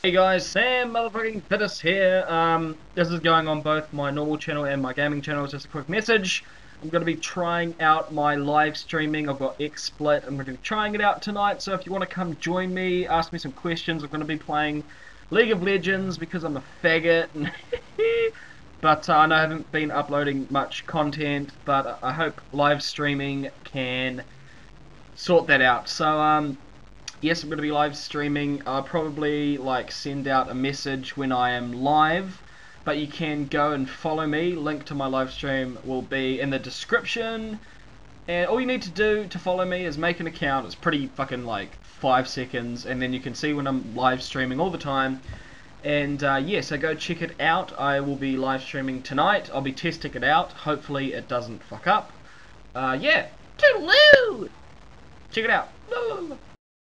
Hey guys, Sam motherfucking Fiddis here. Um, this is going on both my normal channel and my gaming channel. It's just a quick message. I'm going to be trying out my live streaming. I've got XSplit. I'm going to be trying it out tonight. So if you want to come join me, ask me some questions. I'm going to be playing League of Legends because I'm a faggot. but uh, I know I haven't been uploading much content. But I hope live streaming can sort that out. So um, yes, I'm going to be live streaming. I'll probably like send out a message when I am live, but you can go and follow me. Link to my live stream will be in the description. And all you need to do to follow me is make an account. It's pretty fucking like five seconds, and then you can see when I'm live streaming all the time. And uh, yeah, so go check it out. I will be live streaming tonight. I'll be testing it out. Hopefully it doesn't fuck up. Uh, yeah, toodaloo! Check it out.